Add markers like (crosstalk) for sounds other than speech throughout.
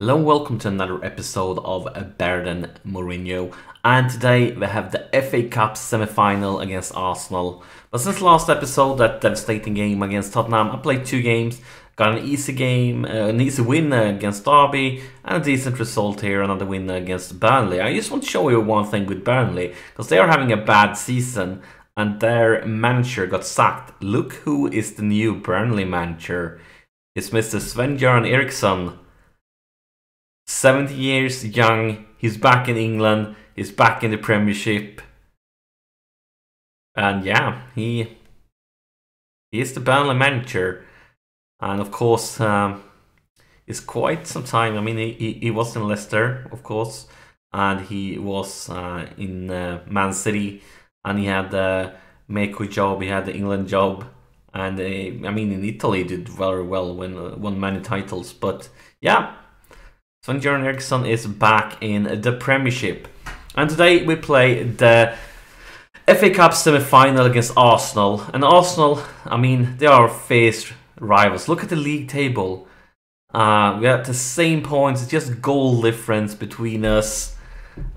Hello and welcome to another episode of Better Mourinho. And today we have the FA Cup semi-final against Arsenal. But since last episode, that devastating game against Tottenham, I played two games. Got an easy game, uh, an easy win against Derby, and a decent result here, another win against Burnley. I just want to show you one thing with Burnley, because they are having a bad season, and their manager got sacked. Look who is the new Burnley manager. It's Mr. Sven-Göran Eriksson. 70 years young, he's back in England, he's back in the Premiership. And yeah, he, he is the Burnley manager. And of course, um, it's quite some time. I mean, he, he, he was in Leicester, of course, and he was uh, in uh, Man City, and he had the Mexico job, he had the England job, and uh, I mean, in Italy, did very well, when uh, won many titles. But yeah, Sven Göran Eriksson is back in the Premiership. And today we play the FA Cup semi-final against Arsenal. And Arsenal, I mean, they are fierce rivals. Look at the league table. Uh, we have the same points, it's just goal difference between us.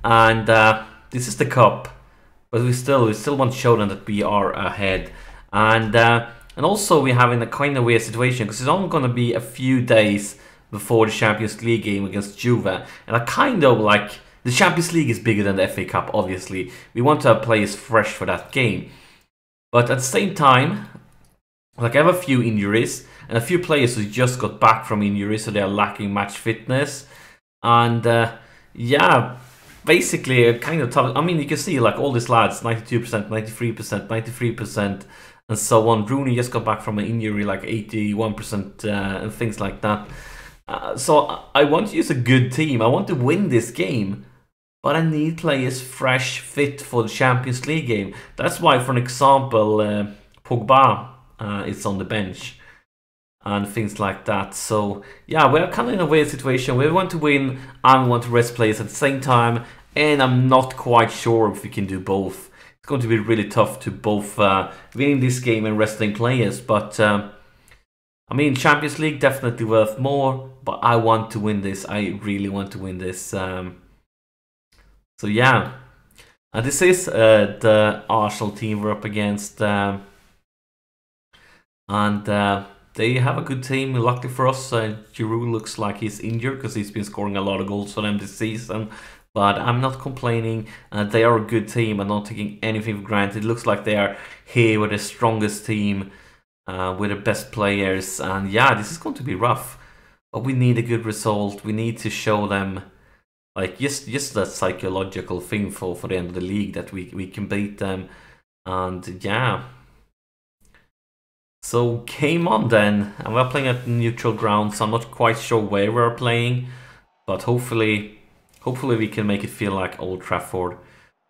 And uh, this is the cup. But we still we still want to show them that we are ahead. And uh, and also we're having a kind of weird situation because it's only going to be a few days before the Champions League game against Juve. And I kind of like the Champions League is bigger than the FA Cup, obviously. We want to have players fresh for that game. But at the same time, like I have a few injuries and a few players who just got back from injuries, so they're lacking match fitness. And uh, yeah, basically kind of tough. I mean, you can see like all these lads 92%, 93%, 93%, and so on. Rooney just got back from an injury, like 81%, uh, and things like that. Uh, so I want to use a good team. I want to win this game. But I need players fresh, fit for the Champions League game. That's why, for an example, uh, Pogba uh, is on the bench and things like that. So yeah, we're kind of in a weird situation. We want to win and we want to rest players at the same time. And I'm not quite sure if we can do both. It's going to be really tough to both uh, win this game and resting players. But uh, I mean, Champions League definitely worth more. But I want to win this. I really want to win this. Um, so yeah, and this is uh, the Arsenal team we're up against, um, and uh, they have a good team. Luckily for us, uh, Giroud looks like he's injured because he's been scoring a lot of goals for them this season. But I'm not complaining. Uh, they are a good team. I'm not taking anything for granted. It looks like they are here with the strongest team, uh, with the best players, and yeah, this is going to be rough. But we need a good result. We need to show them like just just that psychological thing for for the end of the league that we we can beat them. And yeah. So came on then. And we're playing at neutral ground so i'm not quite sure where we're playing but hopefully hopefully we can make it feel like old trafford.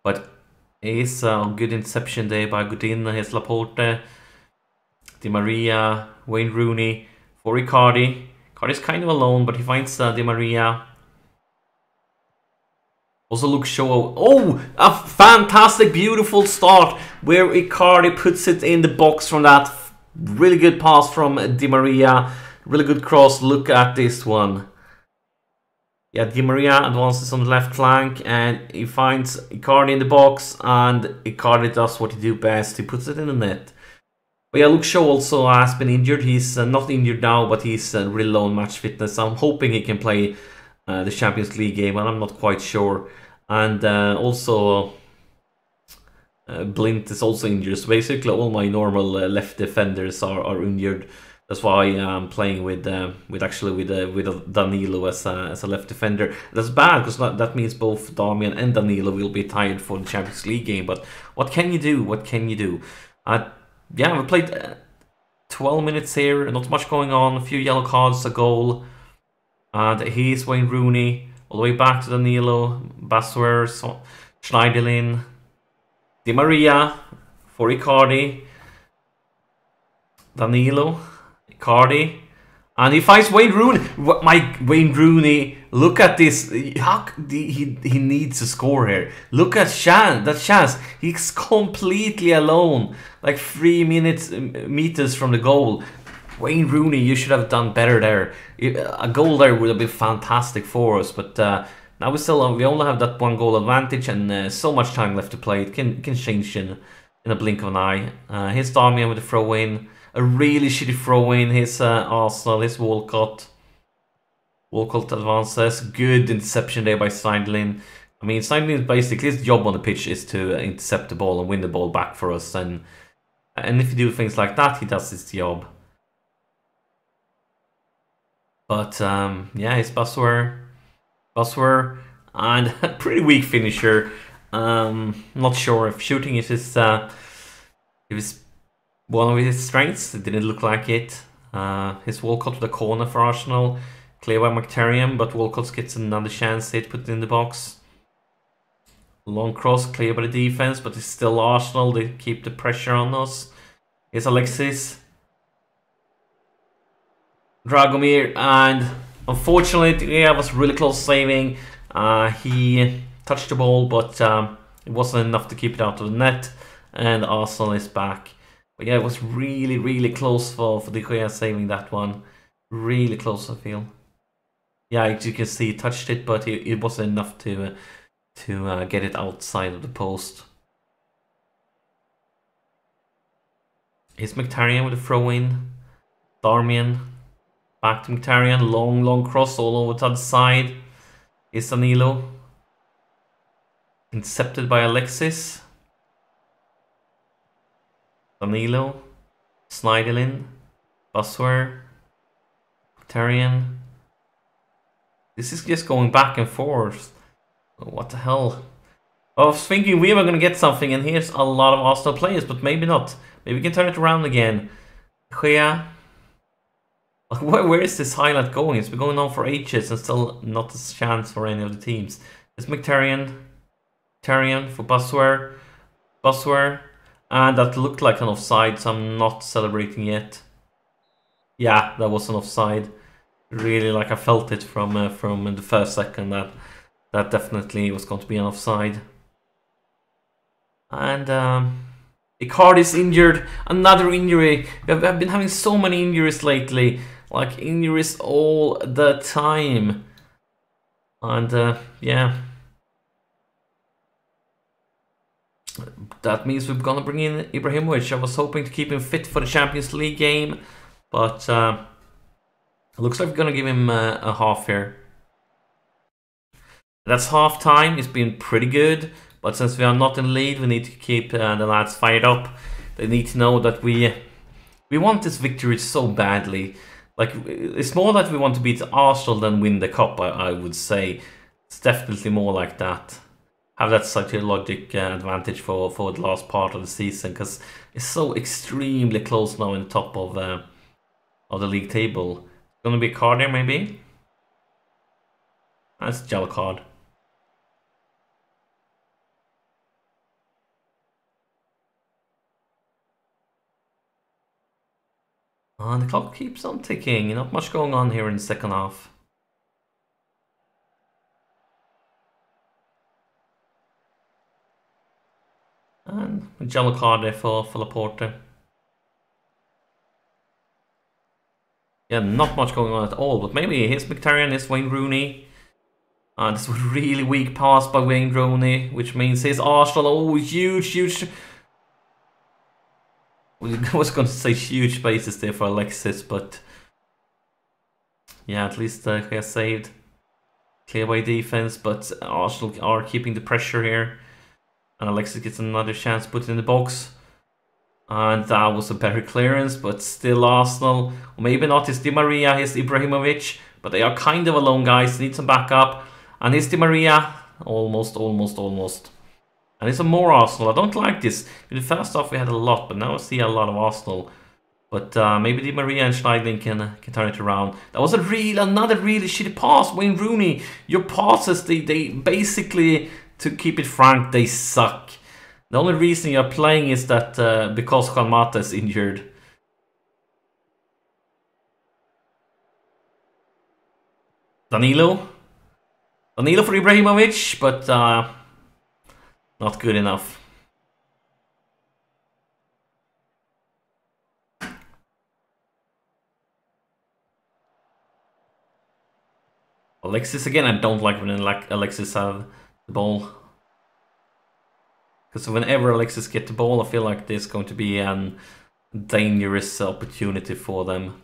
But it's a good inception there by Godin, his Laporte, Di Maria, Wayne Rooney, for Icardi. Icardi's kind of alone, but he finds uh, Di Maria, also Luke Shaw. Oh, a fantastic, beautiful start where Icardi puts it in the box from that really good pass from Di Maria. Really good cross. Look at this one. Yeah, Di Maria advances on the left flank and he finds Icardi in the box and Icardi does what he do best. He puts it in the net. But yeah, Luke Shaw also has been injured. He's uh, not injured now, but he's uh, really low on match fitness. I'm hoping he can play uh, the Champions League game, and I'm not quite sure. And uh, also, uh, Blind is also injured. So basically, all my normal uh, left defenders are, are injured. That's why I'm playing with with actually with with Danilo as a, as a left defender. That's bad because that, that means both Darmian and Danilo will be tired for the Champions League game. But what can you do? What can you do? Uh, yeah, we played uh, 12 minutes here. Not much going on. A few yellow cards, a goal. And he's Wayne Rooney. All the way back to Danilo, Bazoer, Schneiderlin, Di Maria for Icardi, Danilo, Icardi, and he finds Wayne Rooney. My Wayne Rooney, look at this. How, he, he needs to score here. Look at Shan, that chance. He's completely alone, like three minutes meters from the goal. Wayne Rooney, you should have done better there. A goal there would have been fantastic for us, but uh, now we still we only have that one goal advantage and uh, so much time left to play. It can can change in in a blink of an eye. Uh, here's Darmian with a throw in, a really shitty throw in. His uh, Arsenal, his Walcott. Walcott advances. Good interception there by Schneiderlin. I mean, Schneiderlin's basically his job on the pitch is to intercept the ball and win the ball back for us. And and if you do things like that, he does his job. But um, yeah, it's Bazoer. Bazoer. And (laughs) a pretty weak finisher. Um, not sure if shooting is his, uh, if one of his strengths. It didn't look like it. Uh, his Walcott to the corner for Arsenal. Clear by Mkhitaryan, but Walcott gets another chance to put it in the box. Long cross, clear by the defense, but it's still Arsenal. They keep the pressure on us. It's Alexis. Dragomir, and unfortunately, yeah, was really close saving. Uh, he touched the ball, but um, it wasn't enough to keep it out of the net. And Arsenal is back. But yeah, it was really, really close for, for De Gea saving that one. Really close, I feel. Yeah, as you can see, he touched it, but it, it wasn't enough to uh, to uh, get it outside of the post. Is Mkhitaryan with a throw in. Darmian. Back to Mkhitaryan. Long, long cross all over to the side. Is Danilo. Intercepted by Alexis. Danilo. Schneiderlin. Bazoer. Mkhitaryan. This is just going back and forth. Oh, what the hell? Oh, I was thinking we were going to get something, and here's a lot of Arsenal players, but maybe not. Maybe we can turn it around again. Gea. (laughs) Where, where is this highlight going? It's been going on for ages and still not a chance for any of the teams. It's Mkhitaryan. Mkhitaryan for Bazoer. Bazoer. And that looked like an offside, so I'm not celebrating yet. Yeah, that was an offside. Really, like I felt it from uh, from the first second that that definitely was going to be an offside. And um, Icardi is injured. Another injury. I've been having so many injuries lately. Like injuries all the time. And uh, yeah. That means we're gonna bring in Ibrahimovic. I was hoping to keep him fit for the Champions League game. But uh, looks like we're gonna give him uh, a half here. That's half time. It's been pretty good. But since we are not in lead, we need to keep uh, the lads fired up. They need to know that we we want this victory so badly. Like it's more that we want to beat Arsenal than win the cup. I, I would say it's definitely more like that. Have that psychological uh, advantage for for the last part of the season because it's so extremely close now in the top of uh, of the league table. Gonna be a card there maybe. That's gel card. And the clock keeps on ticking. Not much going on here in the second half. And a yellow card there for, for Laporte. Yeah, not much going on at all, but maybe his Mkhitaryan, is Wayne Rooney. And this was really weak pass by Wayne Rooney, which means his Arsenal, oh, huge, huge (laughs) I was going to say huge spaces there for Alexis, but yeah, at least uh, he has saved. Clear by defense, but Arsenal are keeping the pressure here. And Alexis gets another chance put it in the box. And that was a better clearance, but still Arsenal. Maybe not, it's Di Maria, here's Ibrahimovic. But they are kind of alone, guys. Need some backup. And here's Di Maria. Almost, almost, almost. And it's a more Arsenal. I don't like this. In the first half we had a lot, but now I see a lot of Arsenal. But uh, maybe Di Maria and Schneiderlin can, uh, can turn it around. That was a real, another really shitty pass. Wayne Rooney, your passes, they, they basically, to keep it frank, they suck. The only reason you're playing is that uh, because Kalmata is injured. Danilo? Danilo for Ibrahimovic, but uh, not good enough. Alexis again, I don't like when Alexis have the ball. Because whenever Alexis get the ball, I feel like there's going to be a dangerous opportunity for them.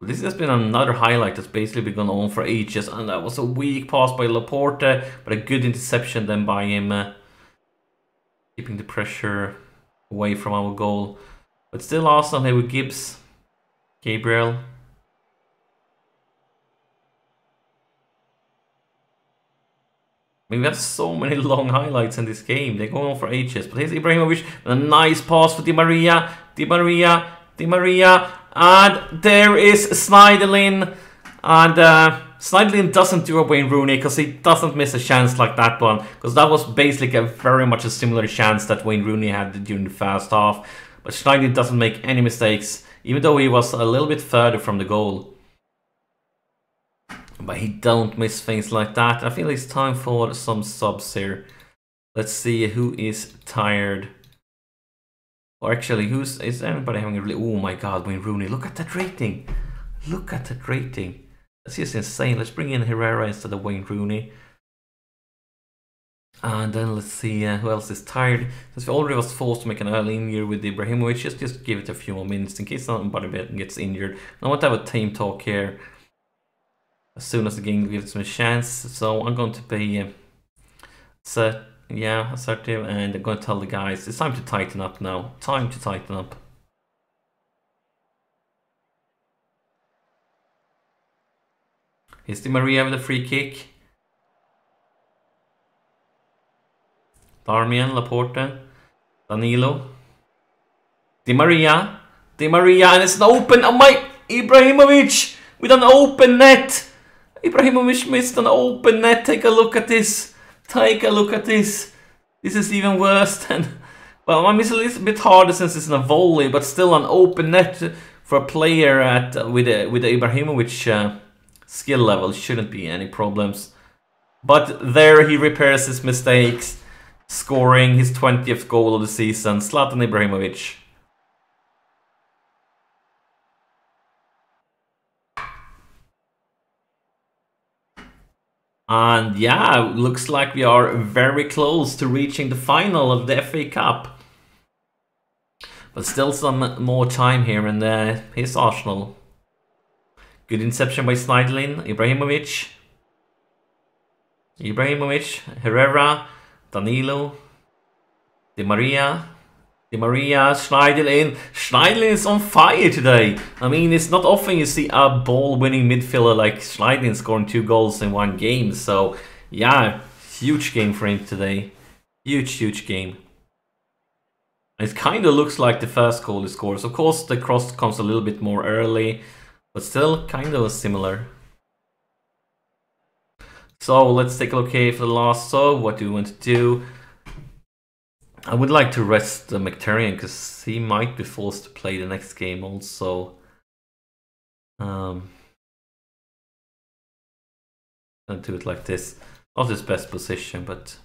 This has been another highlight that's basically been going on for ages, and that was a weak pass by Laporte, but a good interception then by him, uh, keeping the pressure away from our goal. But still Arsenal here with Gibbs, Gabriel. I mean, we have so many (laughs) long highlights in this game. They're going on for ages. But here's Ibrahimovic. With a nice pass for Di Maria. Di Maria. Di Maria. And there is Schneiderlin. And uh, Schneiderlin doesn't do a Wayne Rooney because he doesn't miss a chance like that one. Because that was basically a very much a similar chance that Wayne Rooney had during the first half. But Schneiderlin doesn't make any mistakes, even though he was a little bit further from the goal. But he don't miss things like that. I feel it's time for some subs here. Let's see who is tired. Or actually, who's is anybody having a really? Oh my God, Wayne Rooney! Look at that rating. Look at that rating. That's just insane. Let's bring in Herrera instead of Wayne Rooney. And then let's see uh, who else is tired. Since we already was forced to make an early in with Ibrahimovic, just just give it a few more minutes in case somebody gets injured. I want to have a team talk here as soon as the game gives me a chance. So I'm going to be uh, set yeah, assertive, and I'm going to tell the guys it's time to tighten up now. Time to tighten up. Here's Di Maria with a free kick. Darmian, Laporte, Danilo. Di Maria. Di Maria, and it's an open. Oh my! Ibrahimovic with an open net. Ibrahimovic missed an open net. Take a look at this. Take a look at this. This is even worse than... Well, I mean, it's a little bit harder since it's a volley, but still an open net for a player at with a, with the Ibrahimovic uh, skill level shouldn't be any problems. But there he repairs his mistakes, scoring his 20th goal of the season. Zlatan Ibrahimovic. And yeah, looks like we are very close to reaching the final of the FA Cup. But still some more time here and uh, here's Arsenal. Good inception by Schneiderlin, Ibrahimovic. Ibrahimovic, Herrera, Danilo, Di Maria, Di Maria, Schneiderlin. Schneiderlin is on fire today. I mean, it's not often you see a ball-winning midfielder like Schneiderlin scoring two goals in one game. So, yeah, huge game for him today. Huge, huge game. It kind of looks like the first goal he scores. Of course, the cross comes a little bit more early, but still kind of similar. So let's take a look here for the last sub. What do we want to do? I would like to rest the Mkhitaryan because he might be forced to play the next game also. Um, I'll do it like this. Not his best position, but...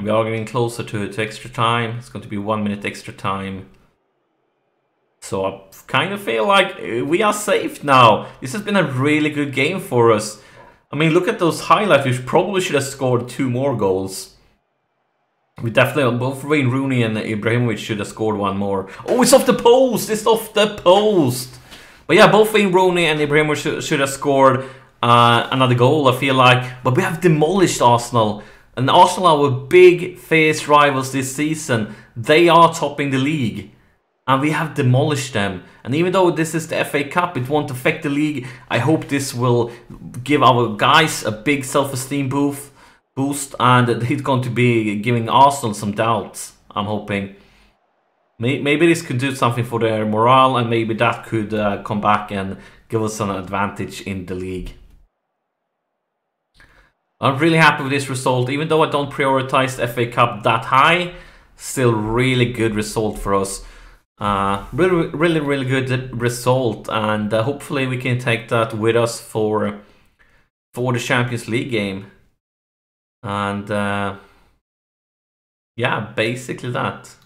We are getting closer to, to extra time. It's going to be one minute extra time. So I kind of feel like uh, we are safe now. This has been a really good game for us. I mean, look at those highlights. We probably should have scored two more goals. We definitely, both Wayne Rooney and Ibrahimovic should have scored one more. Oh, it's off the post! It's off the post! But yeah, both Wayne Rooney and Ibrahimovic should, have scored uh, another goal, I feel like. But we have demolished Arsenal. And Arsenal are our big, fierce rivals this season. They are topping the league and we have demolished them. And even though this is the FA Cup, it won't affect the league. I hope this will give our guys a big self-esteem boost, boost, and it's going to be giving Arsenal some doubts. I'm hoping. Maybe this could do something for their morale, and maybe that could uh, come back and give us an advantage in the league. I'm really happy with this result, even though I don't prioritize the FA Cup that high. Still, really good result for us. Uh, really, really, really good result, and uh, hopefully we can take that with us for for the Champions League game. And uh, yeah, basically that.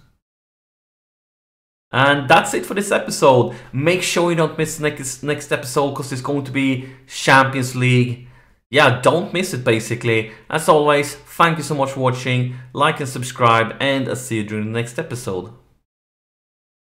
And that's it for this episode. Make sure you don't miss the next, next episode because it's going to be Champions League. Yeah, don't miss it basically. As always, thank you so much for watching. Like and subscribe, and I'll see you during the next episode.